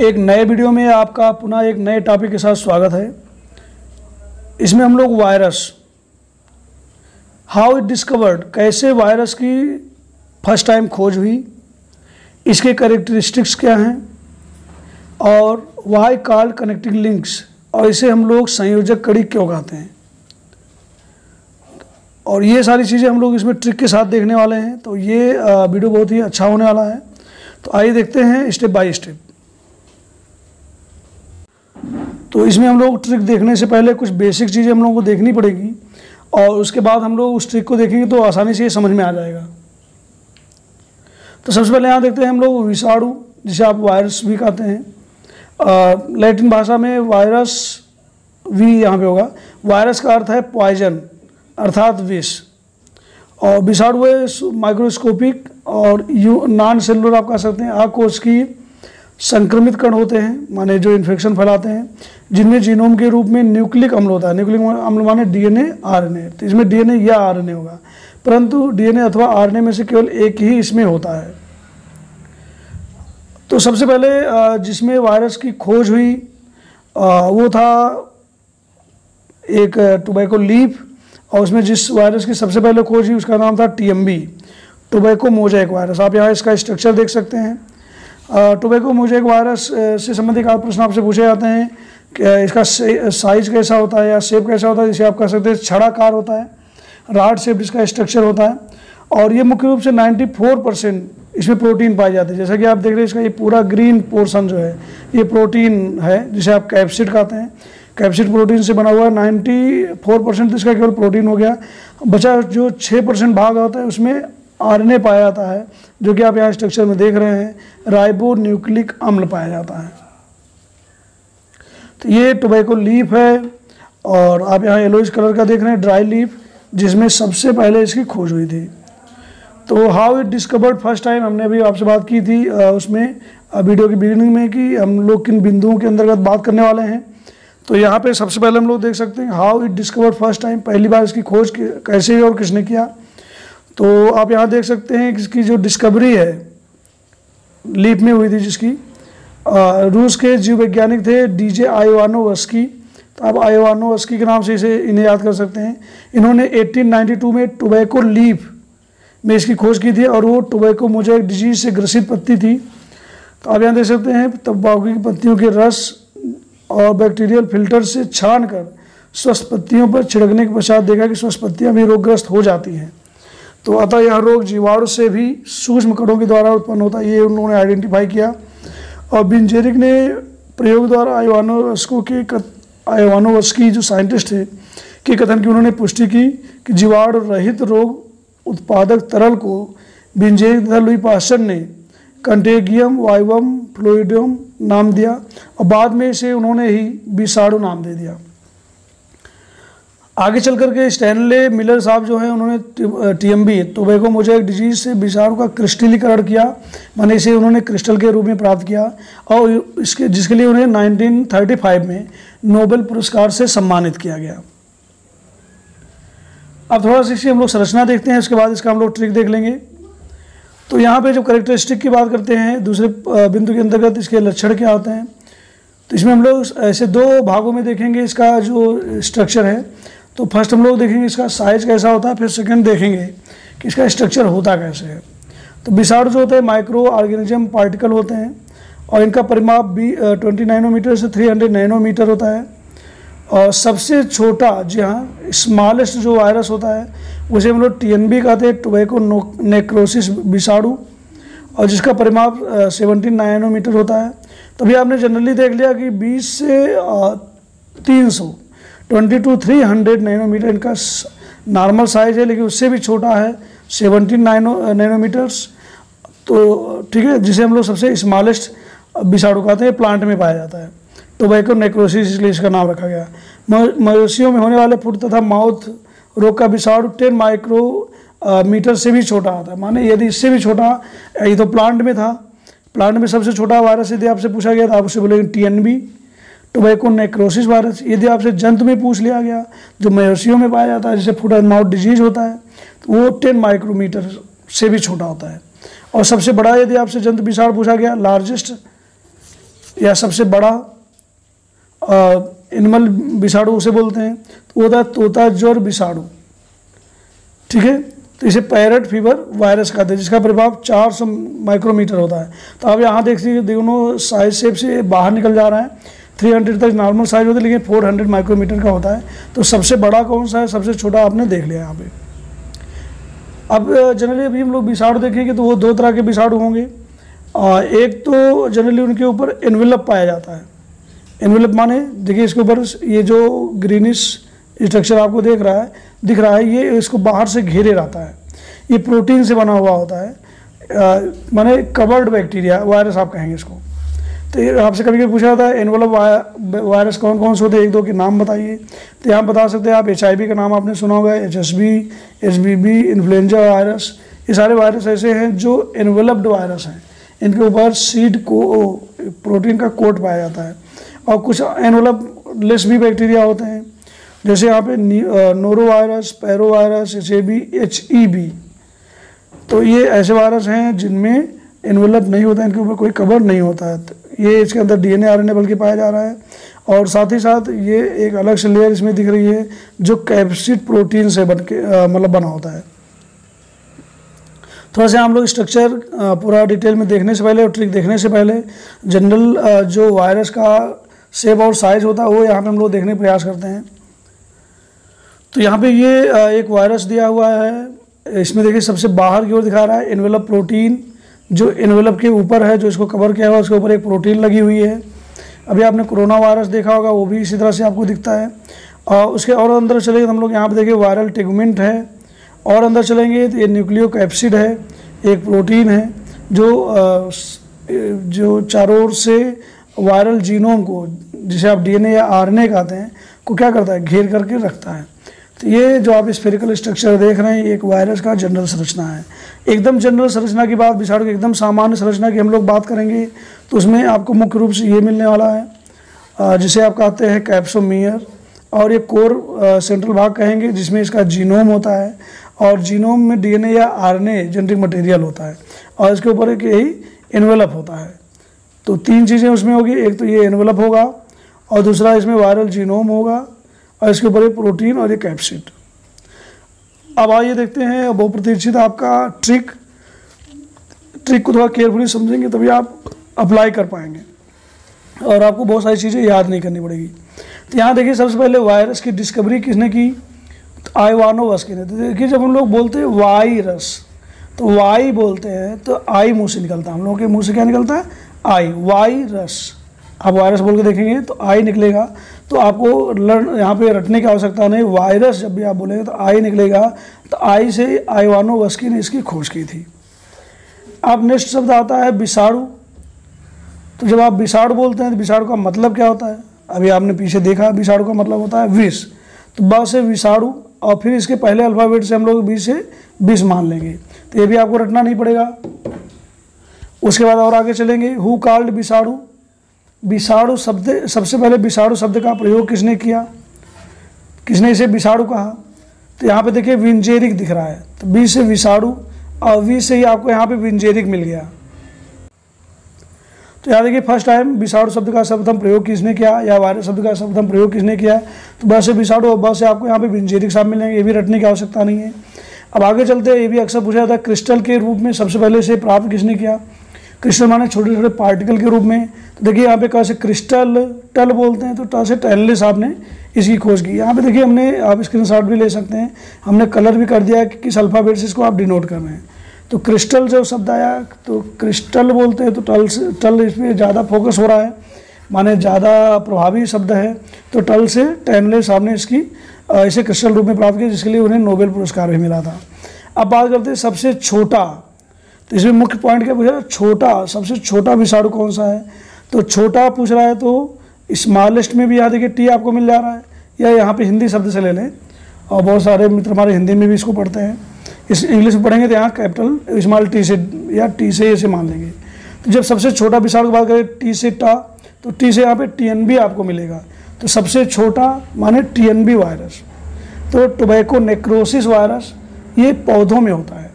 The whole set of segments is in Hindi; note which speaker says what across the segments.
Speaker 1: एक नए वीडियो में आपका पुनः एक नए टॉपिक के साथ स्वागत है। इसमें हम लोग वायरस हाउ इट डिस्कवर्ड कैसे वायरस की फ़र्स्ट टाइम खोज हुई, इसके करेक्टरिस्टिक्स क्या हैं, और वाई कॉल्ड कनेक्टिंग लिंक्स और इसे हम लोग संयोजक कड़ी क्यों कहते हैं। और ये सारी चीज़ें हम लोग इसमें ट्रिक के साथ देखने वाले हैं तो ये वीडियो बहुत ही अच्छा होने वाला है। तो आइए देखते हैं स्टेप बाय स्टेप तो इसमें हम लोग ट्रिक देखने से पहले कुछ बेसिक चीज़ें हम लोगों को देखनी पड़ेगी और उसके बाद हम लोग उस ट्रिक को देखेंगे तो आसानी से ये समझ में आ जाएगा। तो सबसे पहले यहाँ देखते हैं हम लोग विषाणु, जिसे आप वायरस भी कहते हैं। लैटिन भाषा में वायरस वी यहाँ पे होगा। वायरस का अर्थ है पॉइजन अर्थात विष। और विषाणु है माइक्रोस्कोपिक और यू नॉन सेलुलर आप कह सकते हैं। आग की संक्रमित कण होते हैं, माने जो इन्फेक्शन फैलाते हैं, जिनमें जीनोम के रूप में न्यूक्लिक अम्ल होता है। न्यूक्लिक अम्ल माने डीएनए आरएनए तो इसमें डीएनए या आरएनए होगा। परंतु डीएनए अथवा आरएनए में से केवल एक ही इसमें होता है। तो सबसे पहले जिसमें वायरस की खोज हुई वो था एक टोबैको लीफ और उसमें जिस वायरस की सबसे पहले खोज हुई, उसका नाम था टीएमबी टोबैको मोजैक वायरस आप यहाँ इसका स्ट्रक्चर देख सकते हैं। टोबैको मोजैक वायरस से संबंधित आप प्रश्न आपसे पूछे जाते हैं कि इसका साइज़ कैसा होता है या शेप कैसा होता है, जिसे आप कह सकते हैं छड़ाकार होता है, राड शेप इसका स्ट्रक्चर होता है, और ये मुख्य रूप से 94 परसेंट इसमें प्रोटीन पाए जाते हैं। जैसा कि आप देख रहे हैं, इसका ये पूरा ग्रीन पोर्सन जो है, ये प्रोटीन है, जिसे आप कैप्सिड कहते हैं। कैप्सिड प्रोटीन से बना हुआ है नाइन्टी फोर परसेंट इसका केवल प्रोटीन हो गया। बचा जो छः परसेंट भाग होता है, उसमें आरएनए पाया जाता है जो कि आप यहाँ स्ट्रक्चर में देख रहे हैं राइबो न्यूक्लिक अम्ल पाया जाता है। तो ये टोबैको लीफ है और आप यहाँ येलोइस कलर का देख रहे हैं ड्राई लीफ जिसमें सबसे पहले इसकी खोज हुई थी। तो how it discovered first time हमने अभी आपसे बात की थी उसमें वीडियो की बिगिनिंग में कि हम लोग किन बिंदुओं के अंतर्गत बात करने वाले हैं। तो यहाँ पे सबसे पहले हम लोग देख सकते हैं how it discovered first time पहली बार इसकी खोज कैसे और किसने किया। तो आप यहाँ देख सकते हैं कि इसकी जो डिस्कवरी है लीप में हुई थी जिसकी रूस के जीव वैज्ञानिक थे डीजे आयोवानोवस्की तो आप आयोवानोवस्की के नाम से इसे इन्हें याद कर सकते हैं। इन्होंने 1892 में टोबैको लीफ में इसकी खोज की थी और वो टोबैको मोजाइक डिज़ीज़ से ग्रसित पत्ती थी। तो आप यहाँ देख सकते हैं तम्बाकू की पत्तियों के रस और बैक्टीरियल फ़िल्टर से छान कर स्वस्थ पत्तियों पर छिड़कने के पश्चात देखा कि स्वस्थ पत्तियाँ भी रोगग्रस्त हो जाती हैं। तो अतः यह रोग जीवाणु से भी सूक्ष्म कणों के द्वारा उत्पन्न होता है, ये उन्होंने आइडेंटिफाई किया। और बिंजेरिक ने प्रयोग द्वारा आयोवानोवस्को के आयोवानोवस्की जो साइंटिस्ट थे, के कथन की उन्होंने पुष्टि की कि जीवाणु रहित रोग उत्पादक तरल को बिंजेरिक तथा लुई पास्टर ने कंटेगियम वाइवम फ्लोइडियम नाम दिया और बाद में इसे उन्होंने ही बिसाड़ू नाम दे दिया। आगे चल करके स्टैनले मिलर साहब जो हैं, उन्होंने टीएमबी टोबैको मोजाइक डिज़ीज़ से बिसाड़ू का क्रिस्टलीकरण किया, माने इसे उन्होंने क्रिस्टल के रूप में प्राप्त किया, और इसके, जिसके लिए उन्हें 1935 में नोबेल पुरस्कार से सम्मानित किया गया। अब थोड़ा सा इसकी हम लोग संरचना देखते हैं, उसके बाद इसका हम लोग ट्रिक देख लेंगे। तो यहाँ पे जब करेक्टरिस्टिक की बात करते हैं, दूसरे बिंदु के अंतर्गत इसके लक्षण क्या होते हैं तो इसमें हम लोग ऐसे दो भागों में देखेंगे, इसका जो स्ट्रक्चर है। तो फ़र्स्ट हम लोग देखेंगे इसका साइज़ कैसा होता है, फिर सेकंड देखेंगे कि इसका स्ट्रक्चर होता कैसे है। तो विषाणु जो होते हैं माइक्रो ऑर्गेनिज्म पार्टिकल होते हैं और इनका परिमाप भी ट्वेंटी नाइनोमीटर से थ्री हंड्रेड नाइनोमीटर होता है। और सबसे छोटा जी हाँ स्मॉलेस्ट जो वायरस होता है, उसे हम लोग टी बी कहते हैं टोबैको नेक्रोसिस विषाणु और जिसका परिमाप सेवनटीन नाइनोमीटर होता है। तभी आपने जनरली देख लिया कि 20 से तीन सौ twenty two three hundred nanometre, इनका नॉर्मल साइज़ है, लेकिन उससे भी छोटा है सेवनटीन नाइनो नैनोमीटर्स तो ठीक है, जिसे हम लोग सबसे स्मॉलेस्ट विषाणु कहते हैं प्लांट में पाया जाता है। तो टोबैको नेक्रोसिस इसलिए इसका नाम रखा गया। मवेशियों में होने वाले फुट तथा माउथ रोग का विषाणु टेन माइक्रो मीटर से भी छोटा आता है। माने यदि इससे भी छोटा ये तो प्लांट में था। प्लांट में सबसे छोटा वायरस यदि आपसे पूछा गया तो आप उसे बोलेंगे टीएनबी टोबैको नेक्रोसिस वायरस यदि आपसे जंत में पूछ लिया गया, जो मवेशियों में पाया जाता है, जिसे फुट एंड माउथ डिज़ीज़ होता है तो वो टेन माइक्रोमीटर से भी छोटा होता है। और सबसे बड़ा यदि आपसे जंतु विषाणु पूछा गया लार्जेस्ट या सबसे बड़ा एनिमल विषाणु उसे बोलते हैं तो वो होता है तोता ज्वर विषाणु। ठीक है? तो इसे पैरट फीवर वायरस कहते हैं, जिसका प्रभाव 400 माइक्रोमीटर होता है। तो आप यहाँ देख लीजिए, दोनों साइज़ शेप से बाहर निकल जा रहा है। 300 तक नॉर्मल साइज़ होता है, लेकिन 400 माइक्रोमीटर का होता है। तो सबसे बड़ा कौन सा है? सबसे छोटा आपने देख लिया यहाँ पे। अब जनरली अभी हम लोग विषाणु देखेंगे तो वो दो तरह के विषाणु होंगे। एक तो जनरली उनके ऊपर एनवेलप पाया जाता है। एनवेलप माने, देखिए इसके ऊपर ये जो ग्रीनिश स्ट्रक्चर आपको देख रहा है, दिख रहा है, ये इसको बाहर से घेरे रहता है। ये प्रोटीन से बना हुआ होता है। माने कवर्ड बैक्टीरिया वायरस आप कहेंगे इसको। तो आपसे कभी कभी पूछा है एनवेलप वायरस कौन कौन से होते हैं? एक दो के नाम बताइए। तो यहाँ बता सकते हैं आप एच का नाम आपने सुना होगा H S B H B B influenza virus, ये सारे वायरस ऐसे हैं जो एनवेलप्ड वायरस हैं। इनके ऊपर सीड को, प्रोटीन का कोट पाया जाता है। और कुछ एनवेलप लेस भी बैक्टीरिया होते हैं। जैसे यहाँ पे noro virus paro virus H A B H E B तो ये ऐसे वायरस हैं जिनमें इन्वेलप नहीं होता है इनके ऊपर कोई कवर नहीं होता है। ये इसके अंदर डी एन ए बल्कि पाया जा रहा है। और साथ ही साथ ये एक अलग से लेयर इसमें दिख रही है, जो कैप्सिड प्रोटीन से बन के मतलब बना होता है। थोड़ा सा हम लोग स्ट्रक्चर पूरा डिटेल में देखने से पहले और ट्रिक देखने से पहले जनरल जो वायरस का शेप और साइज़ होता है, वो यहाँ पे हम लोग देखने का प्रयास करते हैं। तो यहाँ पे ये एक वायरस दिया हुआ है। इसमें देखिए सबसे बाहर की ओर दिखा रहा है इन्वेलप प्रोटीन जो इन्वेलप के ऊपर है, जो इसको कवर किया हुआ है, उसके ऊपर एक प्रोटीन लगी हुई है। अभी आपने कोरोना वायरस देखा होगा, वो भी इसी तरह से आपको दिखता है। और उसके और अंदर चलेंगे, हम लोग यहाँ पर देखिए वायरल टिगमेंट है। और अंदर चलेंगे तो ये न्यूक्लियो कैप्सिड है, एक प्रोटीन है, जो जो चारों ओर से वायरल जीनोम को, जिसे आप डीएनए या आरएनए कहते हैं, को क्या करता है? घेर करके रखता है। तो ये जो आप स्पेरिकल स्ट्रक्चर देख रहे हैं, ये एक वायरस का जनरल संरचना है। एकदम जनरल संरचना की बात विषाणु की, एकदम सामान्य संरचना की हम लोग बात करेंगे तो उसमें आपको मुख्य रूप से ये मिलने वाला है जिसे आप कहते हैं कैप्सोमियर और ये कोर सेंट्रल भाग कहेंगे, जिसमें इसका जीनोम होता है, और जीनोम में डीएनए या आरएनए जेनेटिक मटेरियल होता है, और इसके ऊपर एक यही इन्वेलप होता है। तो तीन चीज़ें उसमें होगी, एक तो ये इन्वेलप होगा, और दूसरा इसमें वायरल जीनोम होगा और इसके ऊपर प्रोटीन और एक कैप्सिड अब आइए देखते हैं बहुप्रतीक्षित आपका ट्रिक ट्रिक को थोड़ा केयरफुली समझेंगे, तभी आप अप्लाई कर पाएँगे। और आपको बहुत सारी चीज़ें याद नहीं करनी पड़ेगी। तो यहाँ देखिए, सबसे पहले वायरस की डिस्कवरी किसने की? तो आईवानो वस्की ने। तो देखिए, जब हम लोग बोलते हैं वायरस तो वाई बोलते हैं तो आई मुँह से निकलता है। हम लोगों के मुँह से क्या निकलता है? आई वायरस आप वायरस बोल के देखेंगे तो आई निकलेगा। तो आपको लड़, यहाँ पे रटने की आवश्यकता नहीं, वायरस जब भी आप बोलेंगे तो आई निकलेगा। तो आई से आईवानो वस्की ने इसकी खोज की थी। अब नेक्स्ट शब्द आता है विषाणु। तो जब आप विषाणु बोलते हैं तो विषाणु का मतलब क्या होता है? अभी आपने पीछे देखा, विषाणु का मतलब होता है विष। तो ब से विषाणु और फिर इसके पहले अल्फ़ाबेट से हम लोग बी से बीस मान लेंगे। तो ये भी आपको रटना नहीं पड़ेगा। उसके बाद और आगे चलेंगे। हु कॉल्ड विषाणु? विषाणु शब्द, सबसे पहले विषाणु शब्द का प्रयोग किसने किया? किसने इसे विषाणु कहा? तो यहाँ पे देखिए विंजेरिक दिख रहा है। तो बी से विषाणु और वी से ही आपको यहाँ पे विंजेरिक मिल गया। तो यहाँ देखिए फ़र्स्ट टाइम विषाणु शब्द का हम प्रयोग किसने किया? या वायरस शब्द का हम प्रयोग किसने किया तो बस से विषाणु और बस से आपको यहाँ पे विंजेरिक शब्द मिलेंगे। ये भी रटने की आवश्यकता नहीं है। अब आगे चलते ये भी अक्सर पूछा जाता है, क्रिस्टल के रूप में सबसे पहले इसे प्राप्त किसने किया? क्रिस्टल माने छोटे छोटे पार्टिकल के रूप में। देखिए, यहाँ पे कैसे क्रिस्टल टल बोलते हैं तो ट से टैनले साहब ने इसकी खोज की। यहाँ पे देखिए, हमने, आप स्क्रीन शॉट भी ले सकते हैं। हमने कलर भी कर दिया कि किस अल्फ़ाबेट से इसको आप डिनोट कर रहे हैं। तो क्रिस्टल जब शब्द आया तो क्रिस्टल बोलते हैं तो टल से टल इसमें ज़्यादा फोकस हो रहा है। माने ज़्यादा प्रभावी शब्द है। तो टल से टैनले साहब ने इसकी इसे क्रिस्टल रूप में प्राप्त किया, जिसके लिए उन्हें नोबेल पुरस्कार भी मिला था। अब बात करते हैं सबसे छोटा। तो इसमें मुख्य पॉइंट क्या पूछा? छोटा, सबसे छोटा विषाणु कौन सा है? तो छोटा पूछ रहा है तो स्मॉलेस्ट में भी यहाँ देखिए टी आपको मिल जा रहा है। या यहाँ पे हिंदी शब्द से ले लें। और बहुत सारे मित्र हमारे हिंदी में भी इसको पढ़ते हैं। इस इंग्लिश में पढ़ेंगे तो यहाँ कैपिटल स्मॉल टी से, या टी से ऐसे मान लेंगे। तो जब सबसे छोटा विशाल की बात करें, टी से टा तो टी से यहाँ पे टी एन बी आपको मिलेगा। तो सबसे छोटा माने टी एन बी वायरस। तो टोबैको नेक्रोसिस वायरस ये पौधों में होता है।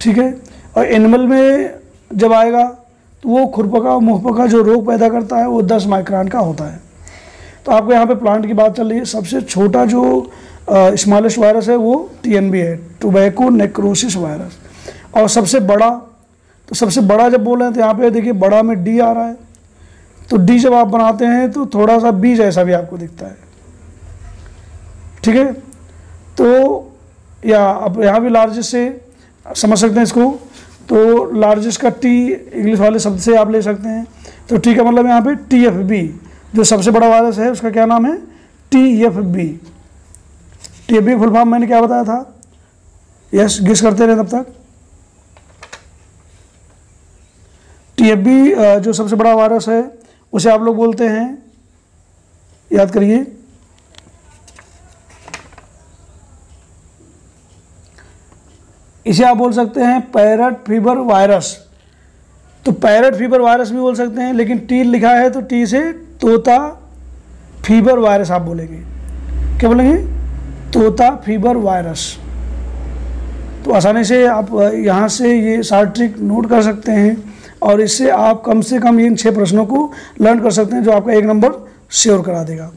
Speaker 1: ठीक है? और एनिमल में जब आएगा तो वो खुरपका और मुहपका जो रोग पैदा करता है, वो दस माइक्रान का होता है। तो आपको यहाँ पे प्लांट की बात चल रही है। सबसे छोटा जो स्मॉलेस्ट वायरस है, वो टीएनबी है टोबैको नेक्रोसिस वायरस और सबसे बड़ा तो सबसे बड़ा जब बोल रहे हैं तो यहाँ पे देखिए, बड़ा में डी आ रहा है। तो डी जब आप बनाते हैं तो थोड़ा सा बी जैसा भी आपको दिखता है। ठीक है? तो या अब यहाँ भी लार्जेस्ट से समझ सकते हैं इसको। तो लार्जेस्ट का टी इंग्लिश वाले शब्द से आप ले सकते हैं। तो टी का मतलब यहाँ पे टी एफ़ बी जो सबसे बड़ा वायरस है, उसका क्या नाम है? T F B T F B full form मैंने क्या बताया था? यस गिस करते रहे तब तक। टी एफ़ बी जो सबसे बड़ा वायरस है, उसे आप लोग बोलते हैं, याद करिए। इसे आप बोल सकते हैं पैरट फीवर वायरस। तो पैरट फीवर वायरस भी बोल सकते हैं, लेकिन टी लिखा है तो टी से तोता फीवर वायरस आप बोलेंगे। क्या बोलेंगे? तोता फीवर वायरस। तो आसानी से आप यहाँ से ये सार ट्रिक नोट कर सकते हैं और इससे आप कम से कम इन छः प्रश्नों को लर्न कर सकते हैं जो आपका एक नंबर श्योर करा देगा।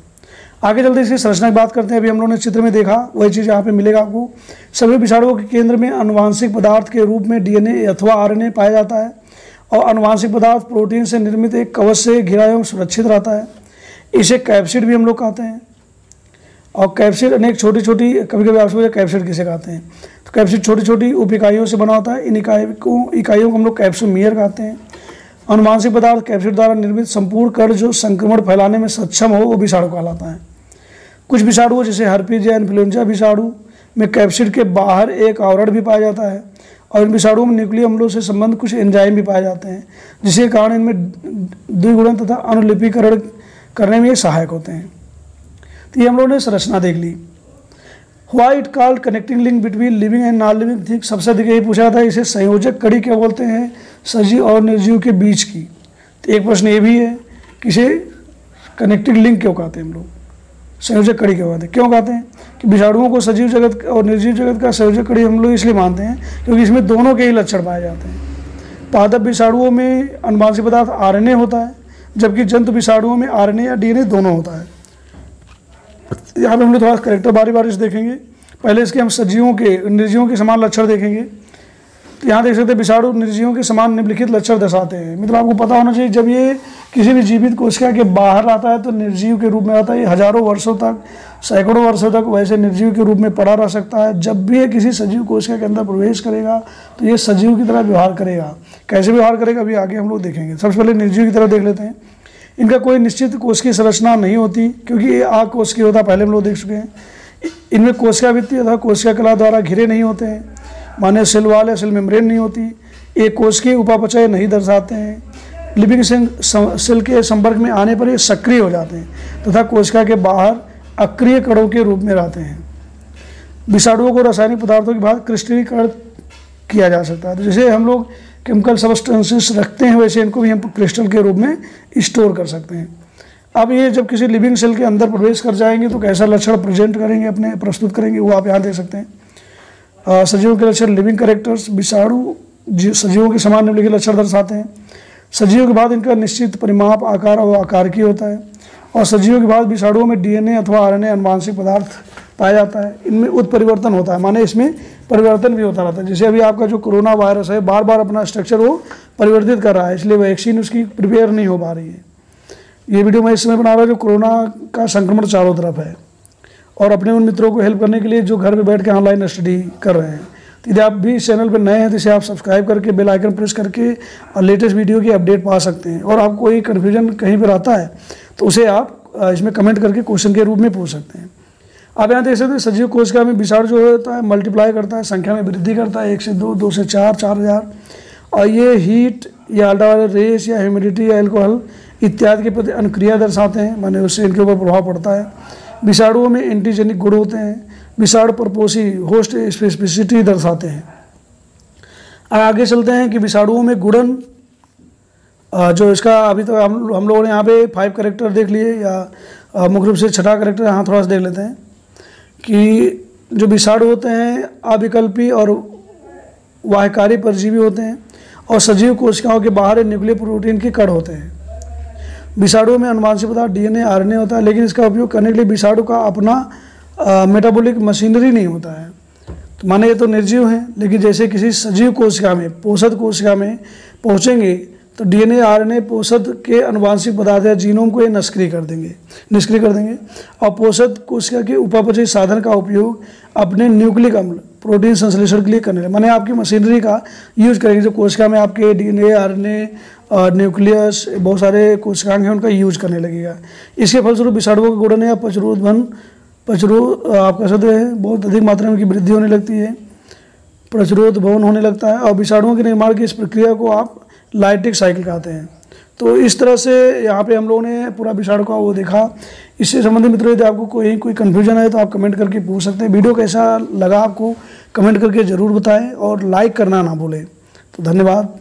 Speaker 1: आगे चलते इसकी संरचना की बात करते हैं। अभी हम लोगों ने चित्र में देखा, वही चीज़ यहाँ पे मिलेगा आपको। सभी विषाणुओं के केंद्र में अनुवांशिक पदार्थ के रूप में डीएनए अथवा आरएनए पाया जाता है और अनुवांशिक पदार्थ प्रोटीन से निर्मित एक कवच से घिरा एवं सुरक्षित रहता है। इसे कैप्सिड भी हम लोग कहते हैं। और कैप्सिड अनेक छोटी छोटी कभी कभी आपसे कैप्सिड किसे कहते हैं? तो कैप्सिड छोटी छोटी उप इकाइयों से बना होता है। इन इकाइयों इकाइयों को हम लोग कैप्सोमियर कहते हैं। अनुवांशिक पदार्थ कैप्सिड द्वारा निर्मित संपूर्ण कण जो संक्रमण फैलाने में सक्षम हो, वो विषाणु कहलाता है। कुछ विषाणु जैसे हर्पीज या इन्फ्लुएंजा विषाणु में कैप्सिड के बाहर एक आवरण भी पाया जाता है और इन विषाणुओं में न्यूक्लियर अम्लों से संबंध कुछ एंजाइम भी पाए जाते हैं, जिसके कारण इनमें द्विगुणन तथा अनुलिपिकरण करने में सहायक होते हैं। तो ये हम लोगों ने संरचना देख ली। Which called connecting link between living and non living thing सबसे अधिक यही पूछा था इसे संयोजक कड़ी क्या बोलते हैं? सजीव और निर्जीव के बीच की। तो एक प्रश्न ये भी है कि इसे कनेक्टिंग लिंक क्यों कहते हैं हम लोग? संयोजक कड़ी क्यों कहते हैं? क्यों कहते हैं? कि विषाणुओं को सजीव जगत और निर्जीव जगत का संयोजक कड़ी हम लोग इसलिए मानते हैं, क्योंकि इसमें दोनों के ही लक्षण पाए जाते हैं। पादप विषाणुओं में अनुवांशिक पदार्थ आरएनए होता है, जबकि जंतु विषाणुओं में आर या डी दोनों होता है। यहाँ पे हम लोग थोड़ा करेक्टर बारी बारी से देखेंगे। पहले इसके हम सजीवों के, निर्जीवों के समान लक्षण देखेंगे। तो यहाँ देख सकते हैं विषाणु निर्जीवों के समान निम्नलिखित लक्षण दर्शाते हैं। मतलब आपको पता होना चाहिए, जब ये किसी भी जीवित कोशिका के बाहर आता है तो निर्जीव के रूप में आता है। ये हज़ारों वर्षों तक, सैकड़ों वर्षों तक वैसे निर्जीव के रूप में पड़ा रह सकता है। जब भी ये किसी सजीव कोशिका के अंदर प्रवेश करेगा तो ये सजीव की तरह व्यवहार करेगा। कैसे व्यवहार करेगा, अभी आगे हम लोग देखेंगे। सबसे पहले निर्जीव की तरह देख लेते हैं। इनका कोई निश्चित कोष की संरचना नहीं होती, क्योंकि ये आग की होता पहले हम लोग देख चुके हैं। इनमें कोशिका वित्तीय तथा कोशिका कला द्वारा घिरे नहीं होते हैं। माने सेल वाल या सेल मेम्ब्रेन नहीं होती। एक के उपापचय नहीं दर्शाते हैं। लिविंग सेल के संपर्क में आने पर ये सक्रिय हो जाते हैं, तथा कोशिका के बाहर अक्रिय कणों के रूप में रहते हैं। विषाणुओं को रासायनिक पदार्थों के बाद क्रिस्टलीकरण किया जा सकता है। तो जैसे हम लोग केमिकल सबस्टेंसेस रखते हैं, वैसे इनको भी हम क्रिस्टल के रूप में स्टोर कर सकते हैं। अब ये जब किसी लिविंग सेल के अंदर प्रवेश कर जाएँगे तो कैसा लक्षण प्रेजेंट करेंगे, अपने प्रस्तुत करेंगे, वो आप यहाँ देख सकते हैं। सजीवों के लक्षण लिविंग करेक्टर्स विषाणु सजीवों के समान निम्नलिखित लक्षण दर्शाते हैं। सजीवों के बाद इनका निश्चित परिमाप, आकार और आकार की होता है। और सजीवों के बाद विषाणुओं में डीएनए अथवा आरएनए अनुवांशिक पदार्थ पाया जाता है। इनमें उत्परिवर्तन होता है। माने इसमें परिवर्तन भी होता रहता है। जैसे अभी आपका जो कोरोना वायरस है बार बार अपना स्ट्रक्चर वो परिवर्तित कर रहा है, इसलिए वैक्सीन उसकी प्रिपेयर नहीं हो पा रही है। ये वीडियो मैं इस समय बना रहा हूँ जो कोरोना का संक्रमण चारों तरफ़ है। और अपने उन मित्रों को हेल्प करने के लिए जो घर में बैठ के ऑनलाइन स्टडी कर रहे हैं। तो यदि आप भी इस चैनल पर नए हैं तो इसे आप सब्सक्राइब करके बेल आइकन प्रेस करके और लेटेस्ट वीडियो की अपडेट पा सकते हैं। और आपको कोई कन्फ्यूज़न कहीं पर आता है तो उसे आप इसमें कमेंट करके क्वेश्चन के रूप में पूछ सकते हैं। आप यहाँ देख सकते हैं, सजीव कोशिका में विषाणु जो होता है मल्टीप्लाई करता है, संख्या में वृद्धि करता है, एक से दो दो से चार चार हज़ार। और ये हीट या अल्ट्रावायलेट रेस या ह्यूमिडिटी या एल्कोहल इत्यादि के प्रति अनुक्रिया दर्शाते हैं, माने उससे इनके ऊपर प्रभाव पड़ता है। विषाणुओं में एंटीजेनिक गुण होते हैं, विषाणु प्रपोषी होस्ट स्पेसिफिसिटी दर्शाते हैं। आगे चलते हैं कि विषाणुओं में गुड़न जो इसका अभी तो हम हम लोगों ने यहाँ पे फाइव करेक्टर देख लिए या मुख्य रूप से छठा करेक्टर यहाँ थोड़ा सा देख लेते हैं। कि जो विषाणु होते हैं अविकल्पी और वाहकारी परजीवी होते हैं और सजीव कोशिकाओं के बाहर न्यूक्लियर प्रोटीन के कण होते हैं। विषाणु में अनुवांशिक पदार्थ डीएनए, आरएनए होता है, लेकिन इसका उपयोग करने के लिए विषाणु का अपना मेटाबॉलिक मशीनरी नहीं होता है। तो माने ये तो निर्जीव हैं, लेकिन जैसे किसी सजीव कोशिका में, पोषक कोशिका में पहुँचेंगे तो डीएनए आरएनए पोषक के अनुवांशिक पदार्थ या जीनोम को ये निष्क्रिय कर देंगे, निष्क्रिय कर देंगे। और पोषक कोशिका के उपापचय साधन का उपयोग अपने न्यूक्लिक अम्ल, प्रोटीन संश्लेषण के लिए करने लगे। माने आपकी मशीनरी का यूज़ करेंगे, जो कोशिका में आपके डीएनए आरएनए और न्यूक्लियस, बहुत सारे कोशिकांग हैं, उनका यूज़ करने लगेगा। इसके फलस्वरूप विषाणुओं का गुणन या पचरोधन पचरो आप कह बहुत अधिक मात्रा में वृद्धि होने लगती है प्रचुरोध भवन होने लगता है, और विषाणुओं के निर्माण की इस प्रक्रिया को आप लाइटिक साइकिल कहते हैं। तो इस तरह से यहाँ पे हम लोगों ने पूरा विषाणु का वो देखा। इससे संबंधित मित्रों, यदि आपको कोई कोई कन्फ्यूज़न है तो आप कमेंट करके पूछ सकते हैं। वीडियो कैसा लगा आपको? कमेंट करके ज़रूर बताएँ और लाइक करना ना भूलें। तो धन्यवाद।